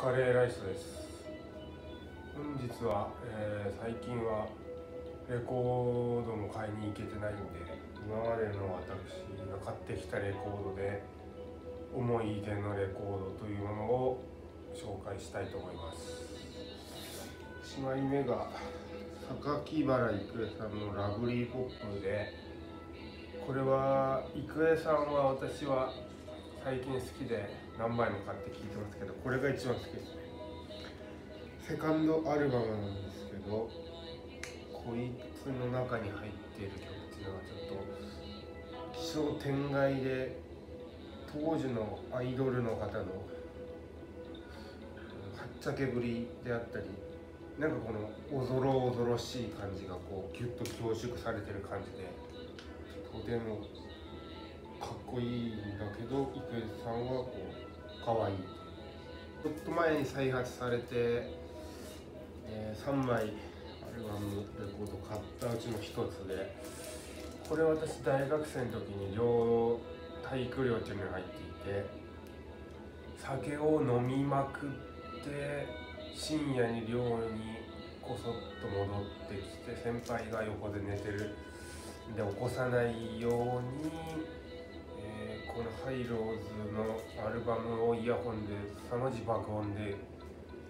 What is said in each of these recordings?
カレーライスです。本日は、えー最近はレコードも買いに行けてないんで今までの私が買ってきたレコードで思い出のレコードというものを紹介したいと思います。1枚目が榊原郁恵さんの「ラブリーポップで」これは郁恵さんは私は最近好きで何枚も買って聴いてますけどこれが一番好きですね。セカンドアルバムなんですけどこいつの中に入っている曲っていうのがちょっと気象天外で当時のアイドルの方のはっちゃけぶりであったりなんかこのおぞろおぞろしい感じがこうギュッと凝縮されてる感じでとてもかっこいいんだけど郁恵さんはこうかわいい。ちょっと前に再発されて、えー3枚アルバムレコード買ったうちの一つでこれ私大学生の時に寮体育寮っていうのに入っていて酒を飲みまくって深夜に寮にこそっと戻ってきて先輩が横で寝てる。で起こさないように、このハイローズのアルバムをイヤホンで凄まじ爆音で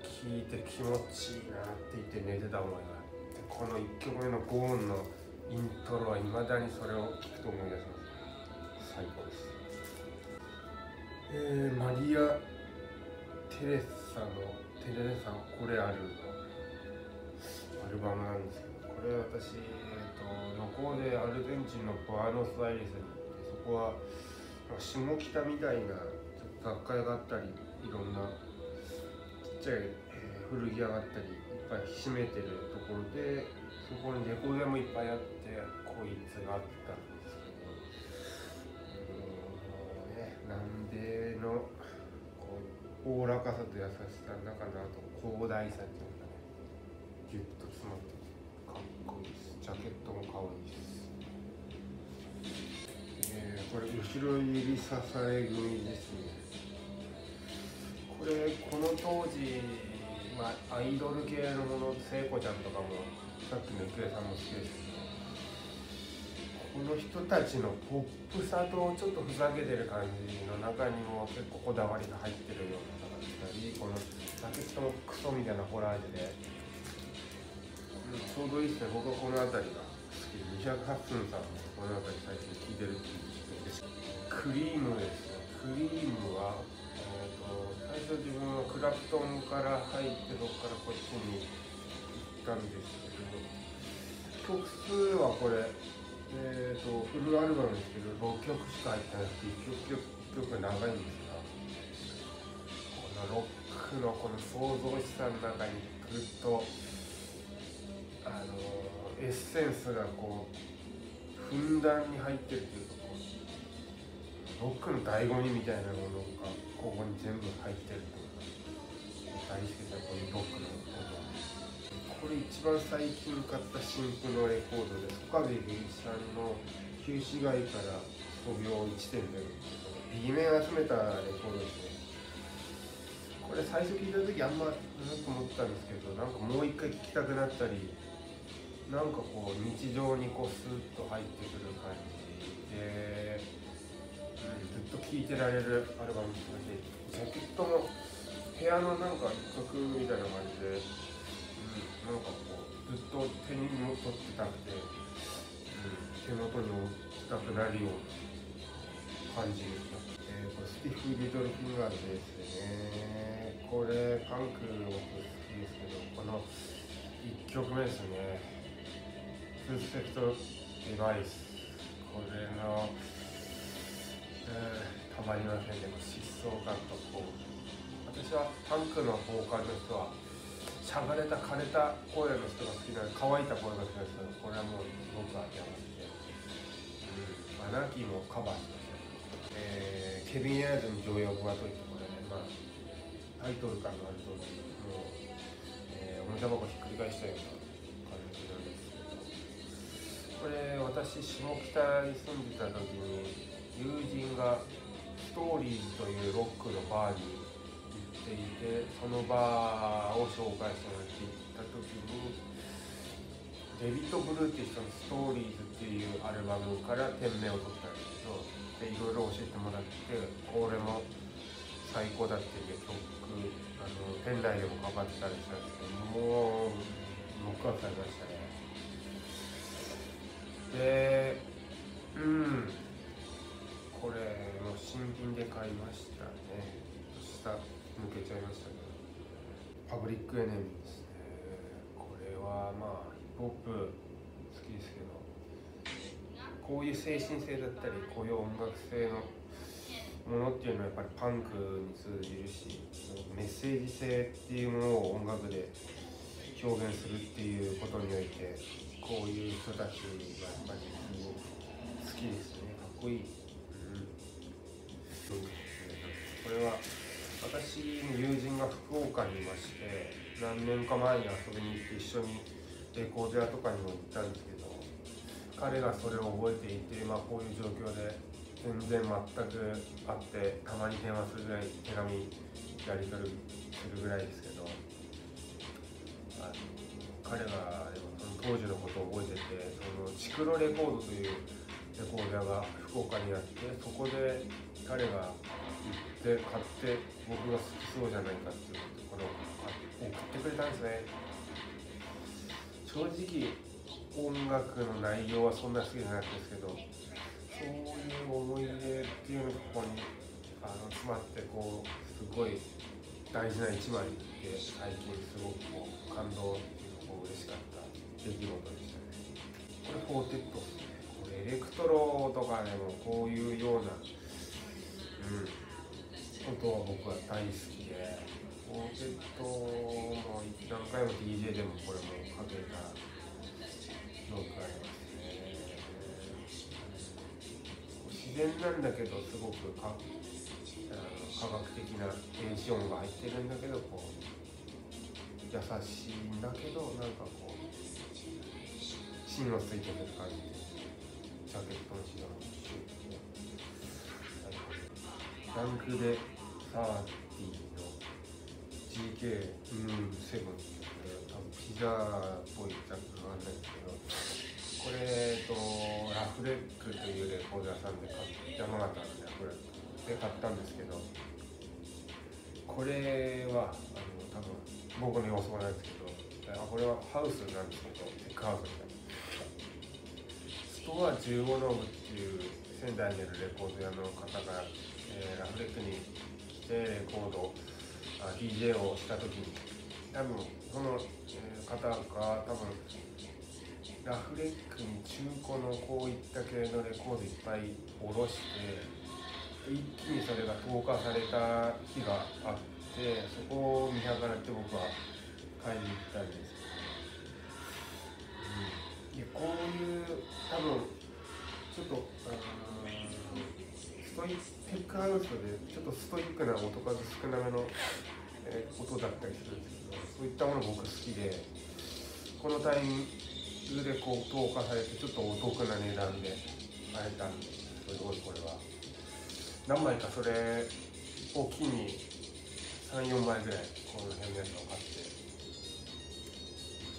聴いて気持ちいいなって言って寝てた思いがあってこの1曲目のゴーンのイントロはいまだにそれを聴くと思い出します最高です。えーマリア・テレサのテレサのこれあるのアルバムなんですけどこれ私、えー、と旅行でアルゼンチンのブアノスアイレスに行ってそこはまあ下北みたいなちょっと雑貨屋があったりいろんなちっちゃい、え古着屋があったりいっぱいひしめてるところでそこにレコード屋もいっぱいあってこいつがあったんですけどうんね南米のこうおおらかさと優しさの中のあと広大さっていうのがねギュッと詰まっててかっこいいです。ジャケットもかわいいです。えーこれ後ろ指さされ組ですねこれこの当時、まあ、アイドル系のもの聖子ちゃんとかもさっきの郁恵さんも好きですけどこの人たちのポップさとちょっとふざけてる感じの中にも結構こだわりが入ってるようなのがあったりこのジャケットもクソみたいなホラージュで、ちょうどいいですね。僕はこの辺りが。好きで208分さんもこの辺り最近聴いてるっていう人でクリームです。ねクリームは、えー、と最初自分はクラプトンから入ってそこからこっちに行ったんですけど曲数はこれえー、とフルアルバムですけど6曲しか入ってなくて1曲1曲長いんですがこのロックのこの創造しさの中にぐっとあのエッセンスがこうふんだんに入ってるというかこうロックの醍醐味みたいなものがここに全部入ってるというか大好きですねこういうロックの音これ一番最近買った新譜のレコードで曽我部源一さんの「旧市街から5秒1.0」っていう B 面集めたレコードですね。これ最初聞いた時あんまなと思ったんですけどなんかもう一回聴きたくなったり。なんかこう日常にこうスーッと入ってくる感じで、うん、ずっと聴いてられるアルバムですねジャケットも部屋のなんか一角みたいな感じでうん、なんかこうずっと手にも取ってたくて、うん、手元に置きたくなるような感じですね、えーこれスティッフ・リトル・フィンガーズですねこれパンク僕好きですけどこの1曲目ですね「スースペクト・デバイス」これの、えーたまりませんね疾走感とこう私はパンクのボーカルの人はしゃがれた枯れた声の人が好きな乾いた声が好きなんですけどこれはもう僕は当てはまって、アナーキーもカバーしました、えーケビン・エアーズの上横がといってこれねまあタイトルからのある通りもう、えー、おもちゃ箱ひっくり返したような。これ私下北に住んでた時に友人がストーリーズというロックのバーに行っていてそのバーを紹介してもらって行った時にデビッド・ブルーっていう人の「ストーリーズ」っていうアルバムから店名を取ったんですけどでいろいろ教えてもらってこれも最高だっていう曲あの店内でもかかってたりしたんですけどもう僕はされましたねでうん。これも新品で買いましたね。下抜けちゃいましたけど。パブリックエネミーですね。これはまあヒップホップ好きですけど。こういう精神性だったりこういう音楽性のものっていうのはやっぱりパンクに通じるしメッセージ性っていうものを音楽で表現するっていうことにおいてこういう人たちがやっぱり好きですね。かっこいい、うん、これは私の友人が福岡にいまして何年か前に遊びに行って一緒にレコード屋とかにも行ったんですけど彼がそれを覚えていて、まあ、こういう状況で全然全く会ってたまに電話するぐらい手紙やり取りするぐらいですけど彼が当時のことを覚えててそのチクロレコードというレコード屋が福岡にあってそこで彼が行って買って僕が好きそうじゃないかっていうところを送ってくれたんですね。正直音楽の内容はそんな好きじゃなくてですけどそういう思い出っていうのがここにあの詰まってこうすごい大事な一枚で最近すごくこう感動っていうのが嬉しかった出来事でしたねこれフォーテッドですねこれエレクトロとかでもこういうようなうんことは僕は大好きでフォーテッドも何回も DJ でもこれもかけた記憶があります自然なんだけどすごくか科学的な電子音が入ってるんだけどこう優しいんだけどなんかこう芯をついてる感じでジャケットの白のシューランクでサーティの GK うん7って多分ピザっぽいジャケットなんないんですけどこれとラフレックというレコード屋さんで買っ山形のラフレックで買ったんですけどこれはあの多分僕の予想なんですけどあこれはハウスなんですけどテックハウスみたいなストア15ノブっていう仙台にいるレコード屋の方が、えー、ラフレックに来てレコードあ DJ をした時に多分その、えー、方が多分ラフレックに中古のこういった系のレコードいっぱい下ろして一気にそれが投下された日があってそこを見計らって僕は買いに行ったんですけど、うん、いやこういう多分ちょっとあのストイックハウスでちょっとストイックな音数少なめの、えー、音だったりするんですけどそういったもの僕好きでこのタイミングでこう投下されてちょっとお得な値段で買えたんですごいこれは。何枚かそれを機に34枚ぐらいこの辺のやつを買って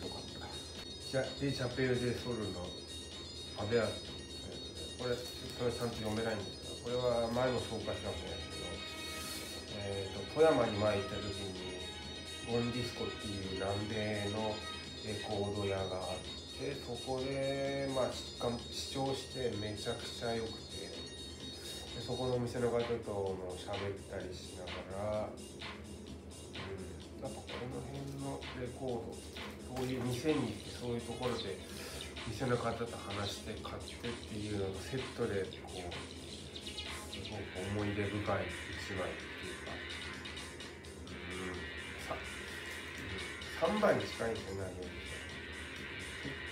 よかったじゃデ・シャペル・デ・ソルのアベアこれそれちゃんと読めないんですけどこれは前も紹介したかもしれないですけど、えーと、富山に前行った時にゴンディスコっていう南米のレコード屋があってそこで、まあ、視聴してめちゃくちゃ良くてでそこのお店の方とも喋ったりしながら、やっぱこの辺のレコードそういう店に行ってそういうところで店の方と話して買ってっていうのがセットでこうすごく思い出深い一枚っていうか、うん、3番に近いんですよ内容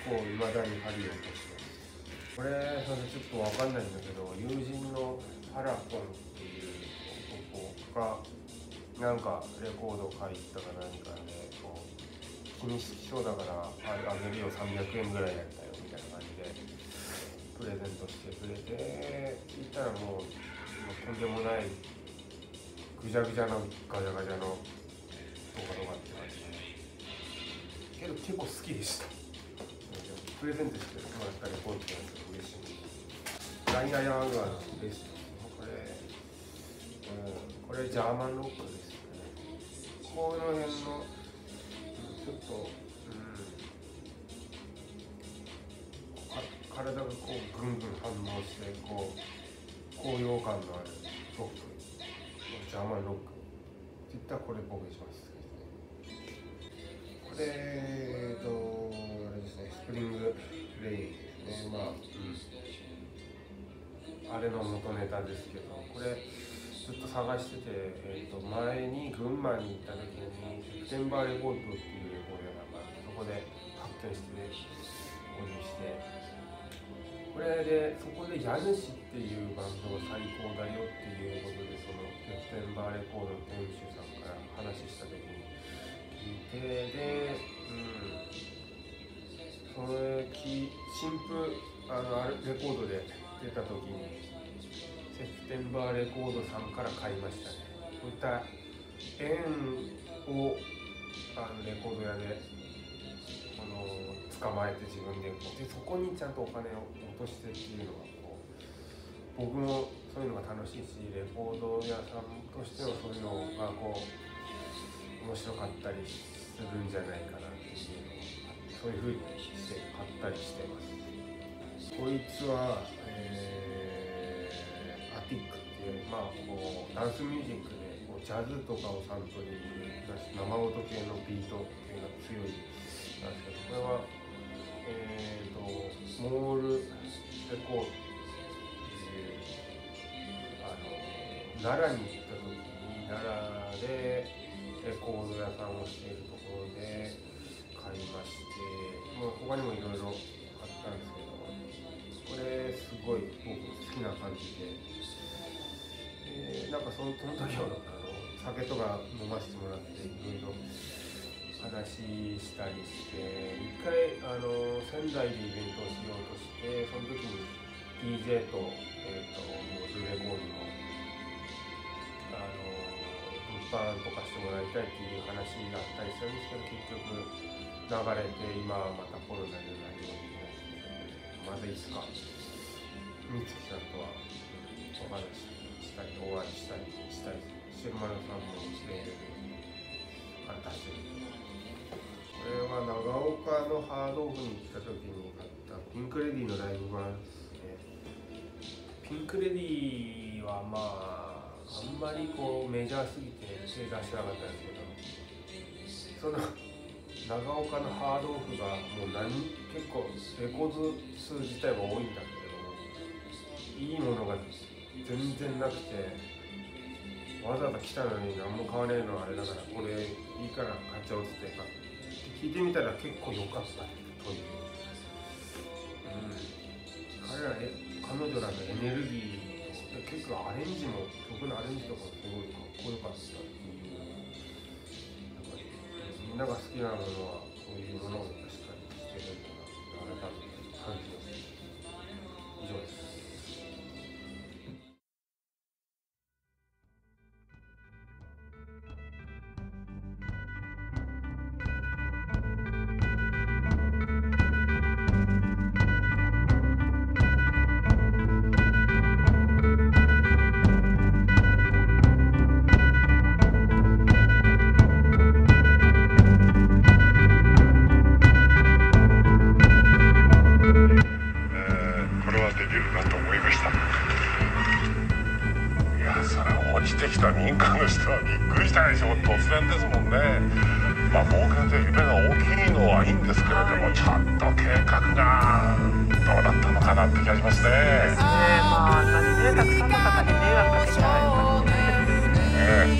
構いまだに針を落としてこれそれちょっと分かんないんだけど友人のハラポンっていう男がなんかレコード買いったか何かでこう気にしそうだからあげるよ300円ぐらいやったよみたいな感じでプレゼントしてくれて行ったらもうもうとんでもないぐちゃぐちゃのガチャガチャのとかとかって感じけど結構好きでした。プレゼントしてもらったレコードって嬉しいライアヤンガーのベストこれ、うん、これジャーマンロックこの辺のちょっとうん。体がこうぐんぐん反応してこう高揚感のあるロックジャーマンロック。って言ったらこれ僕一番好きですこれえっとあれですねスプリングレイですね。まあ、うん、あれの元ネタですけどこれずっと探してて、えー、と前に群馬に行った時にセプテンバーレコードっていうレコード屋があってそこで発見して購入してこれでそこで家主っていうバンドが最高だよっていうことでそのセプテンバーレコードの店主さんから話した時に聞いてで、うん、それ新譜あのレコードで出た時にセプテンバーレコードさんから買いましたね。こういった円をあのレコード屋でこの捕まえて自分ででそこにちゃんとお金を落としてっていうのはこう僕もそういうのが楽しいしレコード屋さんとしてはそういうのがこう面白かったりするんじゃないかなっていうのをそういうふうにして買ったりしてます。こいつは、えー、ティックっていうまあこうダンスミュージックでこうジャズとかをサントリーに出し生音系のビートっていうのが強いなんですけどこれはえーと、モールレコードあの奈良に行った時に奈良でレコード屋さんをしているところで買いましてもう他にもいろいろ買ったんですけどこれすごい僕好きな感じで、なんかそのその時はあの酒とか飲ませてもらっていろいろ話したりして一回あの仙台でイベントをしようとしてその時に DJ と,、えーと、もうルレコードのあの物販とかしてもらいたいっていう話があったりしたんですけど結局流れて今はまたコロナで何もできないまずいつか美月さんとはお話してしたりお会いしたりしたいシュマルさんもメールで出してるこれは長岡のハードオフに来た時に買ったピンク・レディのライブ版ですねピンク・レディはまああんまりこうメジャーすぎて手出してなかったんですけどその長岡のハードオフがもう何結構レコード数自体は多いんだけどいいものが全然なくてわざわざ来たのに何も買わねえのはあれだからこれいいから買っちゃおうって買って。聞いてみたら結構良かったという、うん、彼ら彼女らのエネルギーと結構アレンジも曲のアレンジとかすごいかっこよかったっていうやっぱりみんなが好きなものはそういうものをない仕突然ですもんねまあ、冒険と夢が大きいのはいいんですけれども、ちゃんと計画がどうだったのかなって気がしますね。ですね。まあ、あんなにね、たくさんの方に迷惑かけてないからね。ね